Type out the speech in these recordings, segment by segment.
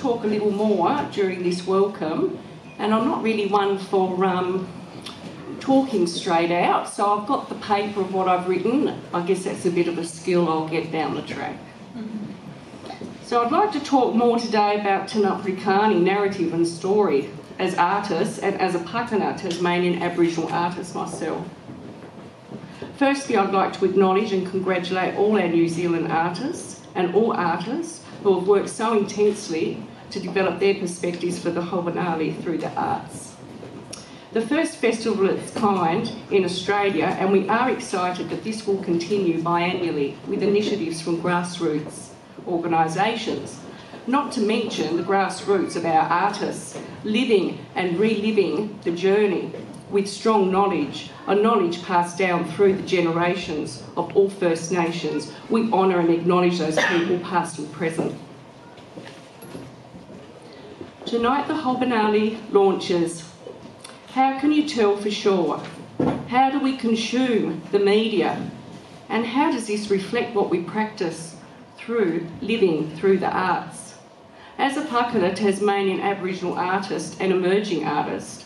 talk a little more during this welcome, and I'm not really one for um, talking straight out, so I've got the paper of what I've written. I guess that's a bit of a skill I'll get down the track. So I'd like to talk more today about Tanupri narrative and story as artists and as a Pakana Tasmanian Aboriginal artist myself. Firstly, I'd like to acknowledge and congratulate all our New Zealand artists and all artists who have worked so intensely to develop their perspectives for the Hobiennale through the arts. The first festival of its kind in Australia, and we are excited that this will continue biannually with initiatives from grassroots organisations not to mention the grassroots of our artists living and reliving the journey with strong knowledge, a knowledge passed down through the generations of all First Nations. We honour and acknowledge those people, past and present. Tonight, the Hobiennale launches. How can you tell for sure? How do we consume the media? And how does this reflect what we practice through living through the arts? As a Pakana Tasmanian Aboriginal artist and emerging artist,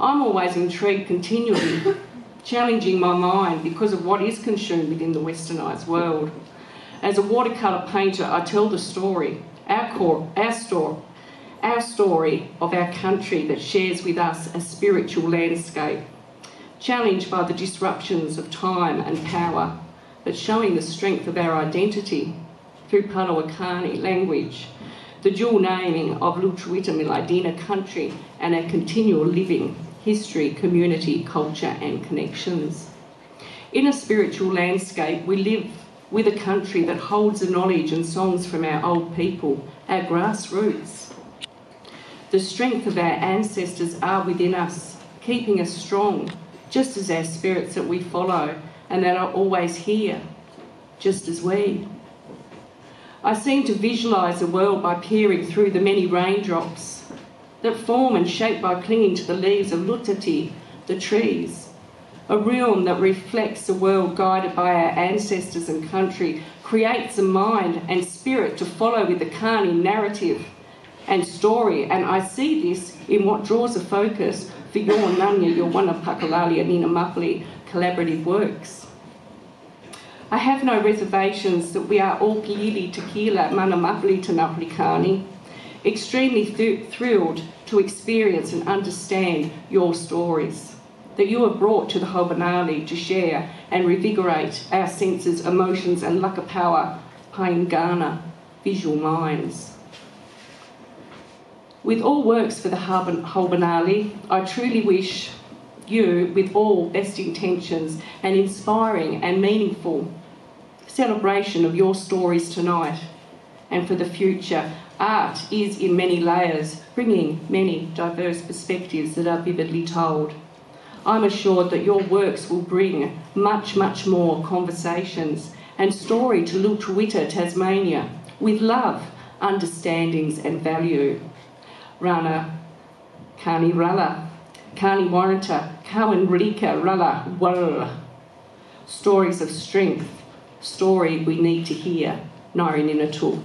I'm always intrigued continually, challenging my mind because of what is consumed within the westernised world. As a watercolour painter, I tell the story, our, core, our story, our story of our country that shares with us a spiritual landscape, challenged by the disruptions of time and power, but showing the strength of our identity through Palawakani language the dual naming of Lutruwita Milaydina country and a continual living history, community, culture, and connections. In a spiritual landscape, we live with a country that holds the knowledge and songs from our old people, our grassroots. The strength of our ancestors are within us, keeping us strong, just as our spirits that we follow and that are always here, just as we. I seem to visualise the world by peering through the many raindrops that form and shape by clinging to the leaves of lutati, the trees. A realm that reflects the world guided by our ancestors and country creates a mind and spirit to follow with the Kani narrative and story. And I see this in what draws a focus for your Nanya, your Wanapakalali and Nina Mapali collaborative works. I have no reservations that we are all Pili Tequila Manamapli Tanaplikani, extremely th- thrilled to experience and understand your stories that you have brought to the Hobiennale to share and revigorate our senses, emotions, and Lakapower Paingana visual minds. With all works for the Hobiennale, I truly wish you, with all best intentions, an inspiring and meaningful celebration of your stories tonight and for the future. Art is in many layers, bringing many diverse perspectives that are vividly told. I'm assured that your works will bring much, much more conversations and story to Lutruwita, Tasmania, with love, understandings, and value. Rana Kani Rala, Kani Warranta, Kawan Rika Rala Walla. Stories of strength, story we need to hear, Nari Ninatu.